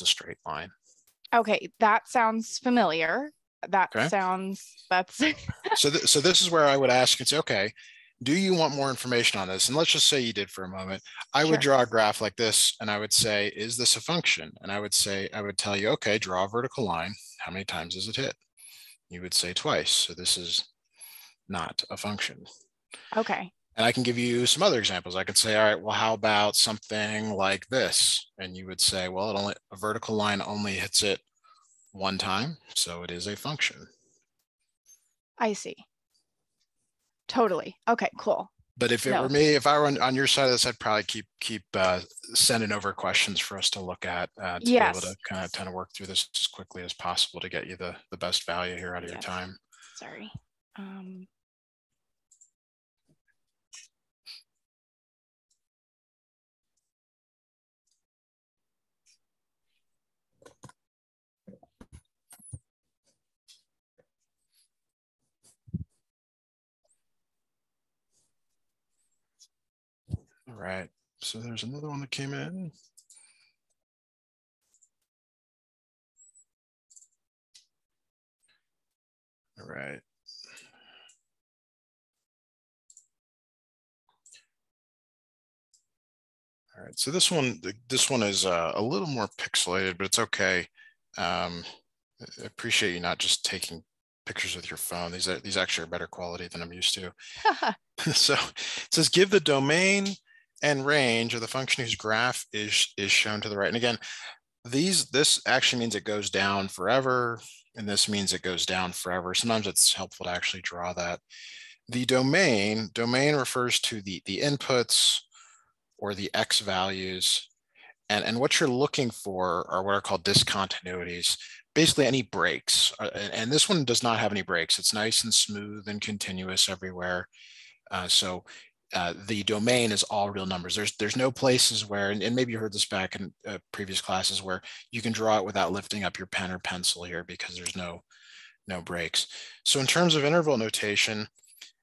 a straight line. Okay, that sounds familiar. That Okay. sounds that's So, th- so this is where I would ask and say, okay, do you want more information on this? And let's just say you did for a moment. I would draw a graph like this and I would say, is this a function? And I would say, I would tell you, okay, draw a vertical line. How many times does it hit? You would say twice. So this is not a function. okay. And I can give you some other examples. I could say, all right, well, how about something like this? And you would say, well, it only a vertical line only hits it one time, so it is a function. I see. Totally. Okay, cool. But if it No. were me, if I were on, on your side of this, I'd probably keep keep uh, sending over questions for us to look at uh, to be able to kind of kind of work through this as quickly as possible to get you the the best value here out of your time. Sorry. Um right. So there's another one that came in. All right. All right, so this one, this one is uh, a little more pixelated, but it's okay. Um, I appreciate you not just taking pictures with your phone. These are these actually are better quality than I'm used to. so it says give the domain and range of the function whose graph is is shown to the right. And again, these this actually means it goes down forever, and this means it goes down forever. Sometimes it's helpful to actually draw that. The domain domain refers to the the inputs or the x values, and and what you're looking for are what are called discontinuities. Basically, any breaks, Uh, and and this one does not have any breaks. It's nice and smooth and continuous everywhere. Uh, so uh, the domain is all real numbers. There's there's no places where, and, and maybe you heard this back in uh, previous classes, where you can draw it without lifting up your pen or pencil here because there's no no breaks. So in terms of interval notation,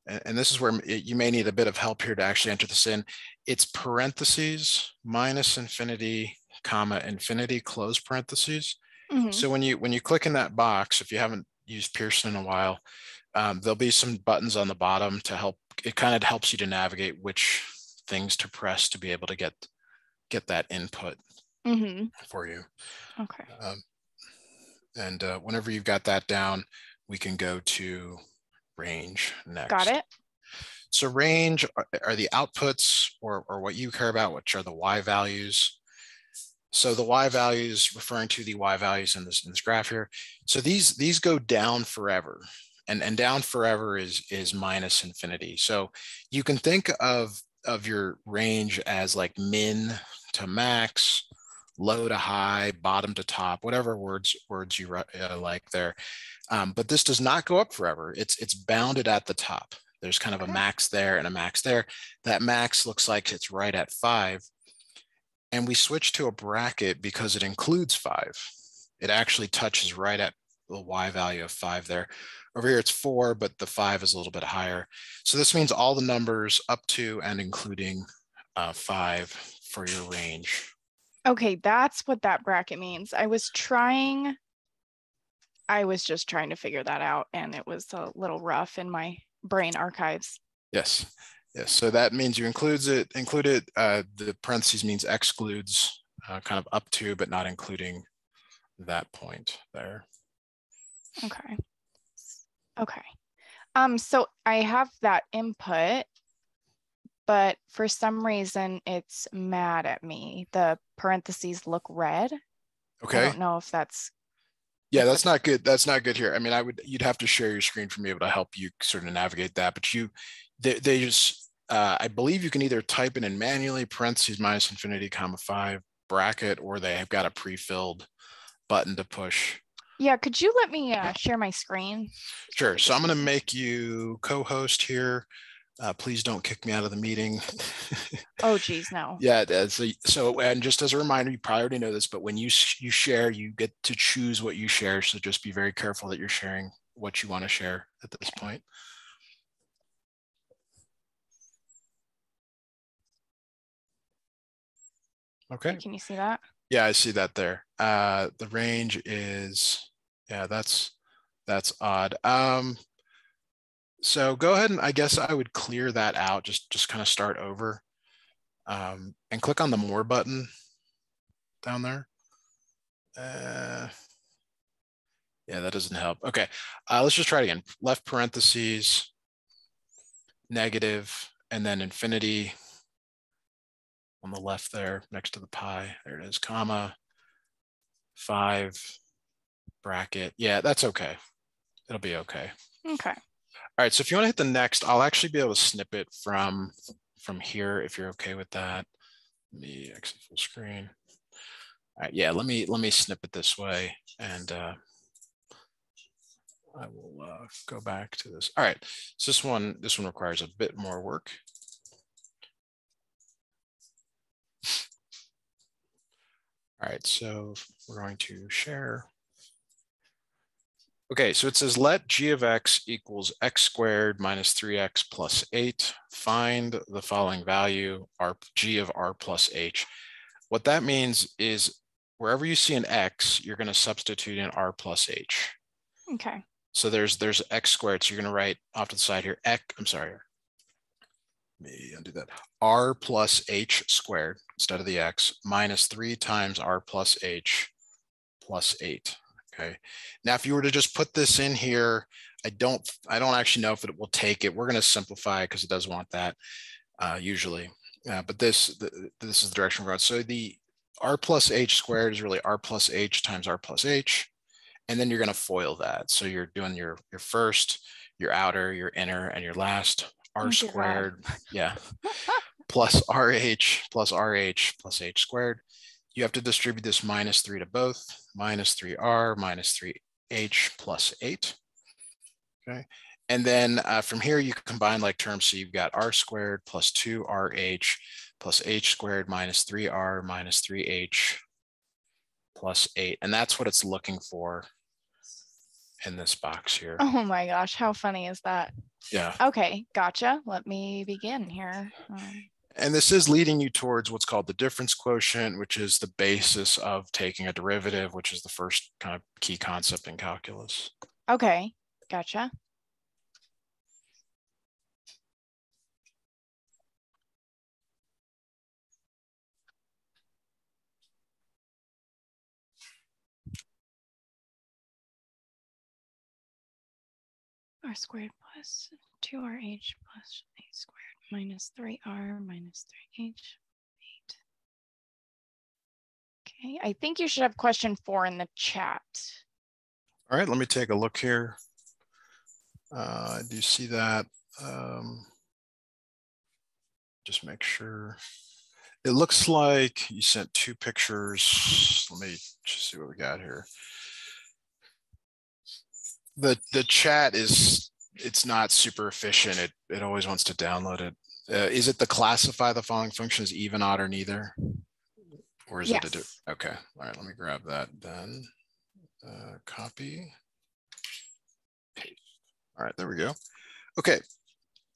and, and this is where it- you may need a bit of help here to actually enter this in. It's parentheses minus infinity comma infinity close parentheses. mhm. So when you when you click in that box, if you haven't used Pearson in a while, um, there'll be some buttons on the bottom to help. It kind of helps you to navigate which things to press to be able to get get that input Mhm. for you. Okay. Um, and uh, whenever you've got that down, we can go to range next. Got it. So range are, are the outputs or, or what you care about, which are the Y values. So the Y values referring to the Y values in this, in this graph here. So these, these go down forever and, and down forever is, is minus infinity. So you can think of, of your range as like min to max, low to high, bottom to top, whatever words, words you uh, like there. Um, but this does not go up forever. It's, it's bounded at the top. There's kind of a max there and a max there. That max looks like it's right at five. And we switch to a bracket because it includes five. It actually touches right at the Y value of five there. Over here, it's four, but the five is a little bit higher. So this means all the numbers up to and including uh, five for your range. Okay, that's what that bracket means. I was trying I was just trying to figure that out and it was a little rough in my brain archives. Yes, yes. So that means you includes it, include it. Uh, the parentheses means excludes, uh, kind of up to, but not including that point there. Okay. Okay. Um, so I have that input, but for some reason it's mad at me. The parentheses look red. Okay. I don't know if that's Yeah, that's not good. That's not good here. I mean, I would, you'd have to share your screen for me able to help you sort of navigate that, but you, they, they just, uh, I believe you can either type it in manually parentheses minus infinity comma five bracket, or they have got a pre-filled button to push. Yeah, could you let me uh, share my screen? Sure. So I'm going to make you co-host here. Uh, please don't kick me out of the meeting. Oh geez, no. Yeah, a, so and just as a reminder, you probably already know this, but when you you share, you get to choose what you share. So just be very careful that you're sharing what you want to share at this Okay. point. Okay. Can you see that? Yeah, I see that there. Uh, the range is, yeah, that's, that's odd. Um, so go ahead and I guess I would clear that out, just, just kind of start over um, and click on the more button down there. Uh, yeah, that doesn't help. Okay, uh, let's just try it again. Left parentheses, negative, and then infinity on the left there next to the pi. There it is, comma, five, bracket. Yeah, that's okay. It'll be okay. Okay. All right, so if you want to hit the next, I'll actually be able to snip it from, from here if you're okay with that. Let me exit full screen. All right, yeah, let me let me snip it this way and uh, I will uh, go back to this. All right, so this one this one requires a bit more work. All right, so we're going to share. Okay, so it says let g of x equals x squared minus 3x plus 8. Find the following value, r, g of r plus h. What that means is wherever you see an x, you're going to substitute in r plus h. Okay. So there's there's x squared. So you're going to write off to the side here, x, I'm sorry, me undo that, r plus h squared instead of the x minus 3 times r plus h plus 8. Okay. Now, if you were to just put this in here, I don't I don't actually know if it will take it. We're going to simplify because it does want that uh, usually. Uh, but this the, this is the direction we're going. So the r plus h squared is really r plus h times r plus h. And then you're going to FOIL that. So you're doing your, your first, your outer, your inner, and your last r squared. Yeah. plus RH plus RH plus H squared. You have to distribute this minus three to both, minus three R minus three H plus eight. Okay. And then uh, from here, you combine like terms. So you've got R squared plus two RH plus H squared minus three R minus three H plus eight. And that's what it's looking for in this box here. Oh my gosh, how funny is that? Yeah. Okay, gotcha. Let me begin here. Um, and this is leading you towards what's called the difference quotient, which is the basis of taking a derivative, which is the first kind of key concept in calculus. Okay, gotcha. r squared plus 2rh plus a squared minus 3r minus 3h, 8. Okay, I think you should have question four in the chat. All right, let me take a look here. Uh, do you see that? Um, just make sure. It looks like you sent two pictures. Let me just see what we got here the the chat is it's not super efficient. It it always wants to download it. Uh, is it the classify the following functions even, odd, or neither? Or is yes. it a okay? All right, let me grab that then. Uh, copy. Paste. All right, there we go. Okay,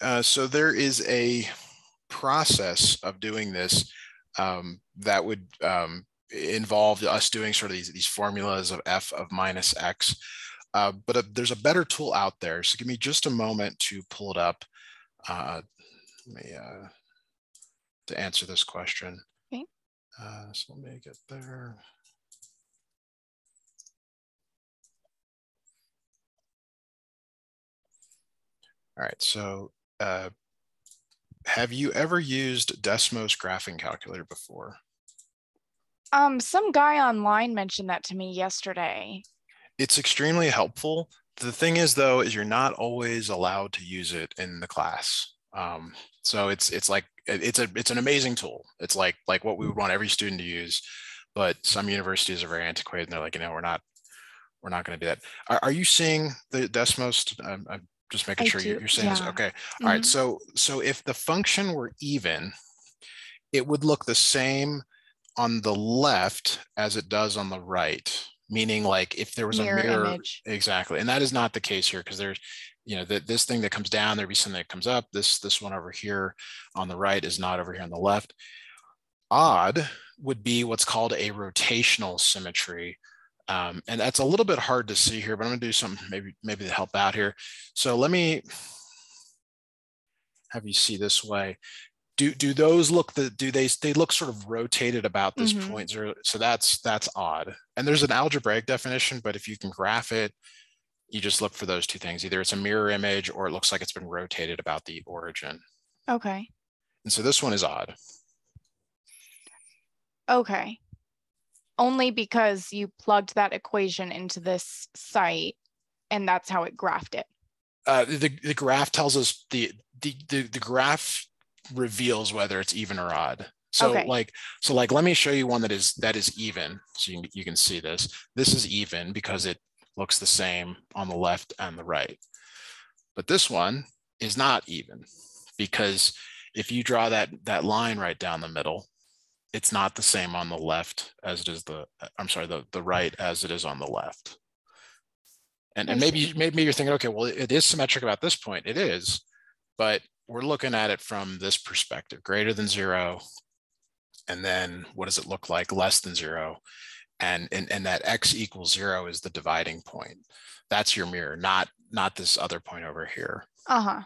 uh, so there is a process of doing this um, that would um, involve us doing sort of these, these formulas of f of minus x. Uh, but a, there's a better tool out there. So give me just a moment to pull it up. Uh, let me uh, to answer this question. Okay. Uh, so let me get there. All right, so uh, have you ever used Desmos graphing calculator before? Um, some guy online mentioned that to me yesterday it's extremely helpful. The thing is, though, is you're not always allowed to use it in the class. Um, so it's it's like it's a it's an amazing tool. It's like like what we would want every student to use, but some universities are very antiquated and they're like, you know, we're not we're not going to do that. Are, are, you seeing the Desmos? I'm, I'm just making I sure do. you're, you're seeing yeah. this. Okay. All mm-hmm. right. So so if the function were even, it would look the same on the left as it does on the right meaning like if there was mirror a mirror image. exactly and that is not the case here because there's you know that this thing that comes down there'd be something that comes up this this one over here on the right is not over here on the left odd would be what's called a rotational symmetry. Um, and that's a little bit hard to see here, but I'm gonna do something maybe, maybe to help out here. So let me have you see this way. Do, do those look the do they they look sort of rotated about this Mhm. point zero so that's that's odd and there's an algebraic definition but if you can graph it you just look for those two things either it's a mirror image or it looks like it's been rotated about the origin Okay. and so this one is odd Okay. Only because you plugged that equation into this site and that's how it graphed it. uh, the, the graph tells us the, the the the graph reveals whether it's even or odd. So Okay. like so like let me show you one that is that is even so you, can- you can see this. This is even because it looks the same on the left and the right. But this one is not even because if you draw that that line right down the middle, it's not the same on the left as it is the I'm sorry the the right as it is on the left. And, and maybe maybe you're thinking, okay, well, it is symmetric about this point. It is, but we're looking at it from this perspective, greater than zero. And then what does it look like less than zero? And, and, and that x equals zero is the dividing point. That's your mirror, not, not this other point over here. Uh-huh.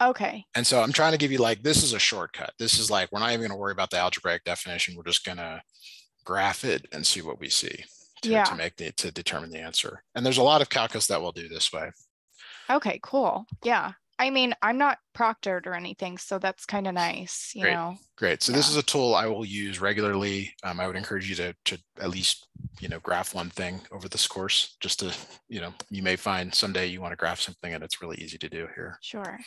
Okay. And so I'm trying to give you like, this is a shortcut. This is like, we're not even gonna worry about the algebraic definition. We're just gonna graph it and see what we see to, Yeah. to make the, to determine the answer. And there's a lot of calculus that will do this way. Okay, cool. Yeah. I mean, I'm not proctored or anything, so that's kind of nice, you Great. know. Great. So this is a tool I will use regularly. Um, I would encourage you to, to at least, you know, graph one thing over this course, just to, you know, you may find someday you want to graph something and it's really easy to do here. Sure.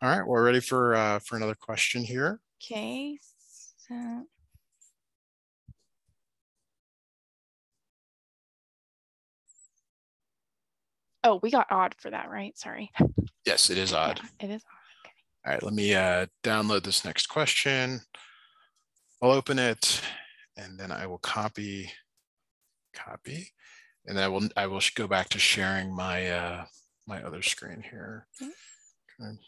All right, we're ready for, uh, for another question here. Okay. So Oh, we got odd for that, right? Sorry. Yes, it is odd. Yeah, it is. All right, let me uh, download this next question. I'll open it and then I will copy, copy, and then I will I will go back to sharing my uh, my other screen here. Okay.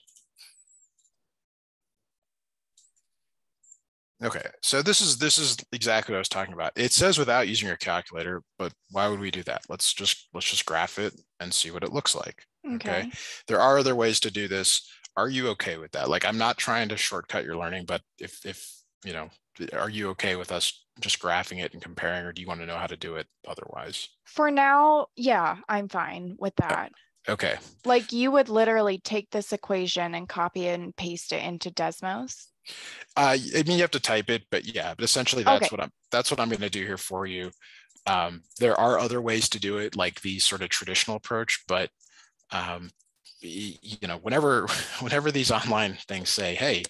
Okay. So this is this is exactly what I was talking about. It says without using your calculator, but why would we do that? Let's just let's just graph it and see what it looks like. Okay. Okay. There are other ways to do this. Are you okay with that? Like, I'm not trying to shortcut your learning, but if, if, you know, are you okay with us just graphing it and comparing, or do you want to know how to do it otherwise? For now, yeah, I'm fine with that. Okay. Like you would literally take this equation and copy and paste it into Desmos. Uh, I mean, you have to type it, but yeah, but essentially that's Okay. what I'm, that's what I'm going to do here for you. Um, there are other ways to do it, like the sort of traditional approach, but, um, you know, whenever, whenever these online things say, hey,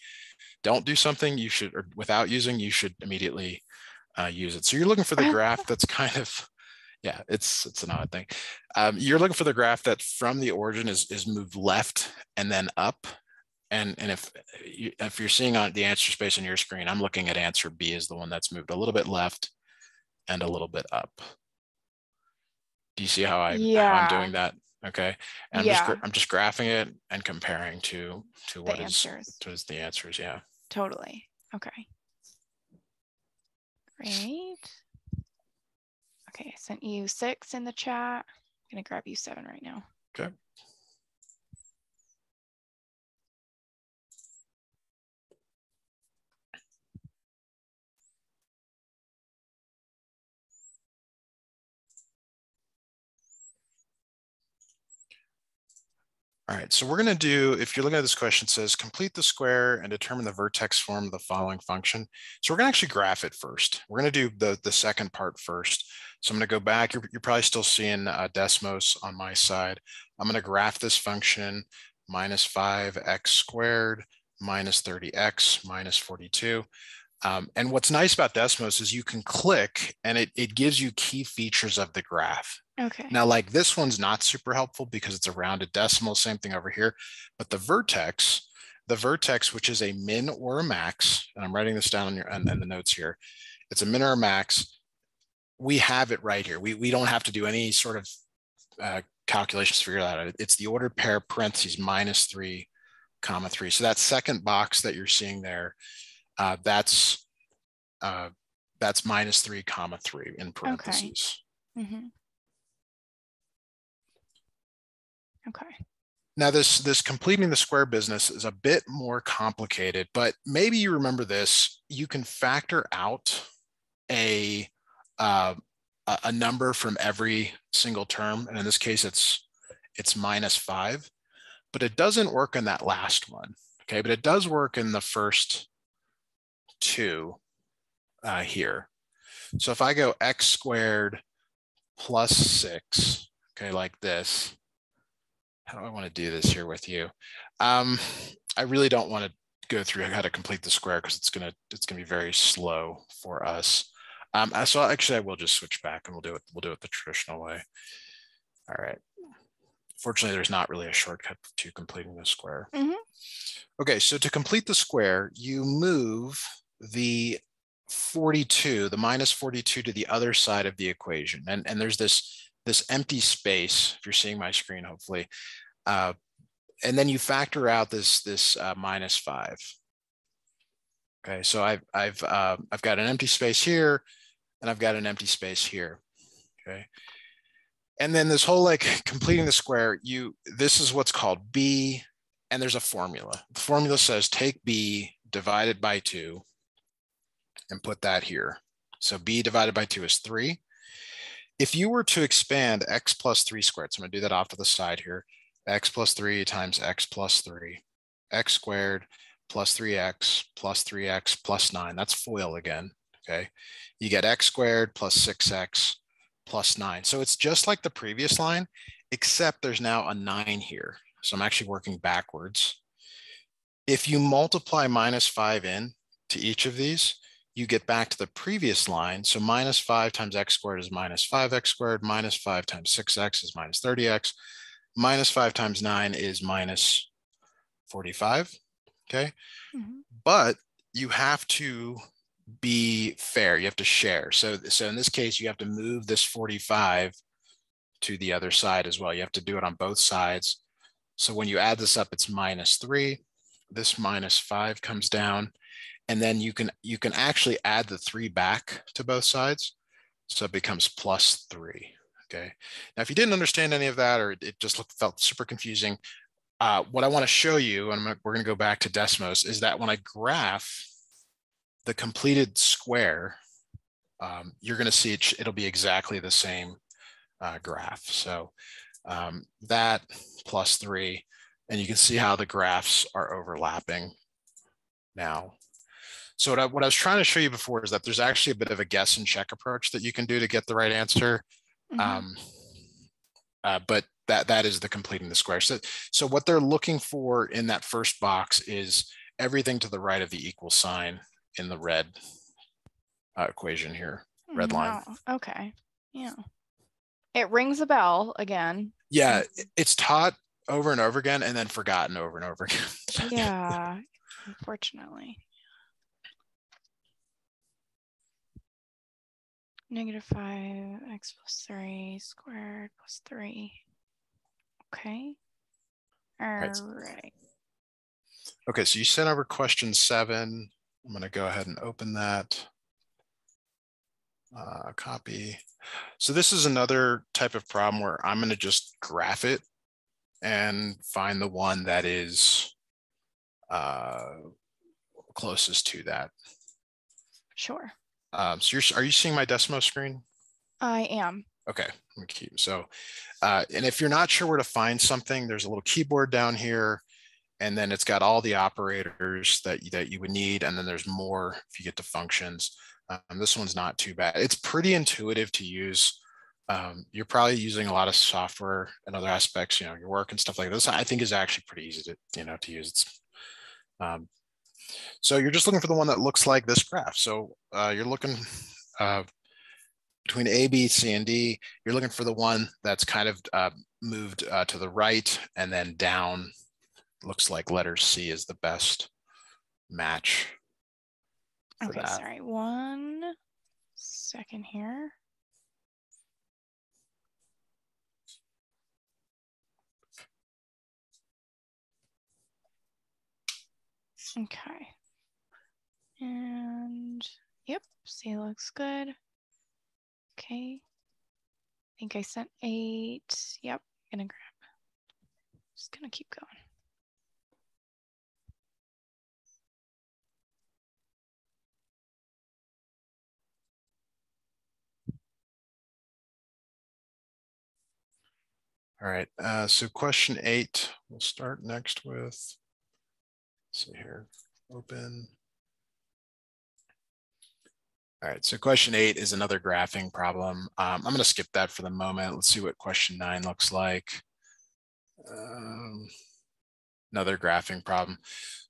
don't do something you should, or without using, you should immediately uh, use it. So you're looking for the graph that's kind of, yeah, it's, it's an odd thing. Um, you're looking for the graph that from the origin is, is moved left and then up. And, and if, you- if you're seeing on the answer space on your screen, I'm looking at answer B is the one that's moved a little bit left and a little bit up. Do you see how I, how Yeah. I'm doing that? Okay. And I'm just. I'm just graphing it and comparing to, to what is, to is the answers. Yeah. Totally. Okay. Great. Okay, I sent you six in the chat. I'm gonna grab you seven right now. Okay. All right, so we're gonna do, if you're looking at this question, it says complete the square and determine the vertex form of the following function. So we're gonna actually graph it first. We're gonna do the, the second part first. So I'm gonna go back, you're, you're probably still seeing uh, Desmos on my side. I'm gonna graph this function minus five x squared minus 30x minus 42. Um, and what's nice about Desmos is you can click and it, it gives you key features of the graph. Okay. Now, like this one's not super helpful because it's a rounded decimal, same thing over here. But the vertex, the vertex, which is a min or a max, and I'm writing this down in, your, in, in the notes here, it's a min or a max. We have it right here. We, we don't have to do any sort of uh, calculations to figure that out. It's the ordered pair parentheses minus three comma three. So that second box that you're seeing there, uh, that's uh, that's minus three comma three in parentheses. Okay. Mm-hmm. okay. Now this this completing the square business is a bit more complicated, but maybe you remember this. You can factor out a uh, a number from every single term, and in this case, it's it's minus five, but it doesn't work in that last one. Okay, but it does work in the first two uh, here. So if I go x squared plus six, okay, like this, how do I want to do this here with you? Um, I really don't want to go through how to complete the square because it's gonna it's gonna be very slow for us. Um, so actually, I will just switch back and we'll do it. We'll do it the traditional way. All right. Fortunately, there's not really a shortcut to completing the square. Mm -hmm. Okay, so to complete the square, you move the 42, the minus 42 to the other side of the equation. And, and there's this, this empty space, if you're seeing my screen, hopefully. Uh, and then you factor out this, this uh, minus five. Okay, so I've, I've, uh, I've got an empty space here and I've got an empty space here, okay? And then this whole like completing the square, you, this is what's called B, and there's a formula. The formula says take B divided by two and put that here. So b divided by 2 is 3. If you were to expand x plus 3 squared, so I'm going to do that off to the side here, x plus 3 times x plus 3, x squared plus 3x plus 3x plus 9. That's FOIL again, okay? You get x squared plus 6x plus 9. So it's just like the previous line, except there's now a 9 here. So I'm actually working backwards. If you multiply minus 5 in to each of these, you get back to the previous line. So minus 5 times x squared is minus 5x squared, minus 5 times 6x is minus 30x, minus 5 times 9 is minus 45, okay? Mm -hmm. But you have to be fair, you have to share. So, so in this case, you have to move this 45 to the other side as well. You have to do it on both sides. So when you add this up, it's minus 3. This minus 5 comes down and then you can you can actually add the three back to both sides. So it becomes plus three. Okay. Now, if you didn't understand any of that or it just looked, felt super confusing, uh, what I want to show you, and we're going to go back to Desmos, is that when I graph the completed square, um, you're going to see it, it'll be exactly the same uh, graph. So um, that plus three, and you can see how the graphs are overlapping now. So what I, what I was trying to show you before is that there's actually a bit of a guess and check approach that you can do to get the right answer. Mm-hmm. Um, uh, but that that is the completing the square. So, so what they're looking for in that first box is everything to the right of the equal sign in the red uh, equation here, red line. Okay. Yeah. It rings a bell again. Yeah, it's taught over and over again and then forgotten over and over again. yeah, unfortunately. Negative 5 x plus 3 squared plus 3. Okay. All right. right. Okay, so you sent over question seven. I'm going to go ahead and open that. Uh, copy. So this is another type of problem where I'm going to just graph it and find the one that is uh, closest to that. Sure. Um, so you're, are you seeing my Desmos screen? I am. Okay, let me keep, so, uh, and if you're not sure where to find something, there's a little keyboard down here, and then it's got all the operators that, that you would need, and then there's more if you get to functions. Um, this one's not too bad. It's pretty intuitive to use. Um, you're probably using a lot of software and other aspects, you know, your work and stuff like this. I think is actually pretty easy to, you know, to use. It's um, so you're just looking for the one that looks like this graph. So uh, you're looking uh, between A, B, C, and D, you're looking for the one that's kind of uh, moved uh, to the right and then down. Looks like letter C is the best match. Okay, that. sorry, one second here. Okay. And Yep, see, looks good. Okay. I think I sent eight. Yep, gonna grab. Just gonna keep going. All right, uh, so question eight, we'll start next with, see here, open. All right, so question eight is another graphing problem. Um, I'm gonna skip that for the moment. Let's see what question nine looks like. Um, another graphing problem.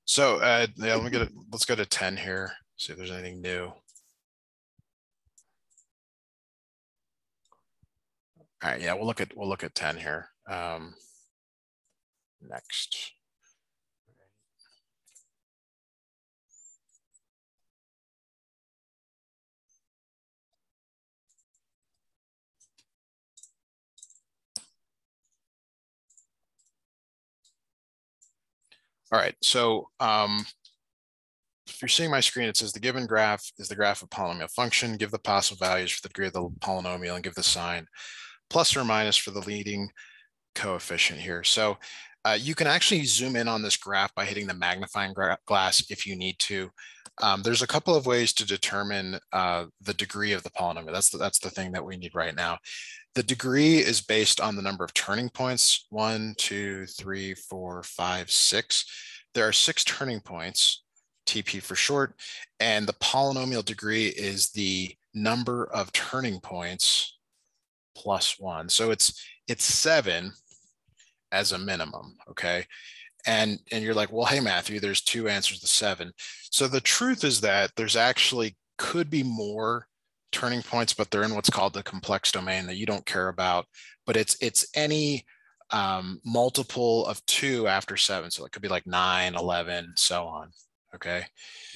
So uh, yeah, let me get it, let's go to 10 here, see if there's anything new. All right, yeah, we'll look at we'll look at 10 here. Um, next. All right, so um, if you're seeing my screen, it says the given graph is the graph of polynomial function. Give the possible values for the degree of the polynomial and give the sign plus or minus for the leading coefficient here. So uh, you can actually zoom in on this graph by hitting the magnifying glass if you need to. Um, there's a couple of ways to determine uh, the degree of the polynomial. That's the, that's the thing that we need right now. The degree is based on the number of turning points, one, two, three, four, five, six. There are six turning points, TP for short, and the polynomial degree is the number of turning points plus one. So it's it's seven as a minimum, okay? And and you're like, well, hey Matthew, there's two answers to seven. So the truth is that there's actually could be more turning points, but they're in what's called the complex domain that you don't care about. But it's it's any um, multiple of two after seven. So it could be like nine, 11, so on. Okay.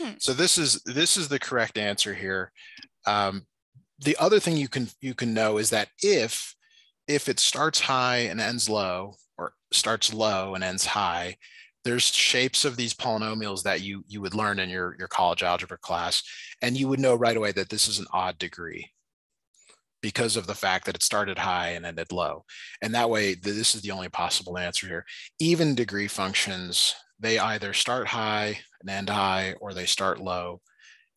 Hmm. So this is this is the correct answer here. Um, the other thing you can you can know is that if if it starts high and ends low or starts low and ends high there's shapes of these polynomials that you you would learn in your your college algebra class and you would know right away that this is an odd degree because of the fact that it started high and ended low and that way this is the only possible answer here even degree functions they either start high and end high or they start low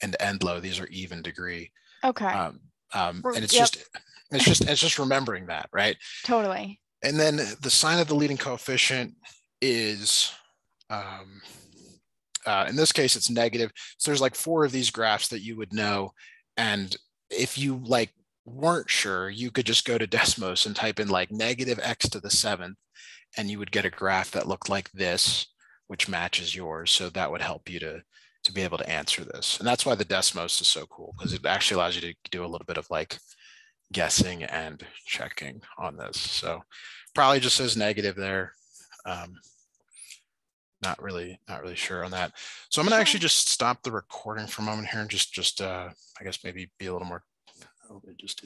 and end low these are even degree Okay. Um, um, and it's yep. just it's just it's just remembering that, right? Totally. And then the sign of the leading coefficient is um, uh, in this case it's negative. So there's like four of these graphs that you would know, and if you like weren't sure, you could just go to Desmos and type in like negative x to the seventh, and you would get a graph that looked like this, which matches yours. So that would help you to to be able to answer this. And that's why the Desmos is so cool because it actually allows you to do a little bit of like guessing and checking on this. So probably just says negative there. Um, not really, not really sure on that. So I'm gonna actually just stop the recording for a moment here and just, just uh, I guess maybe be a little more, just do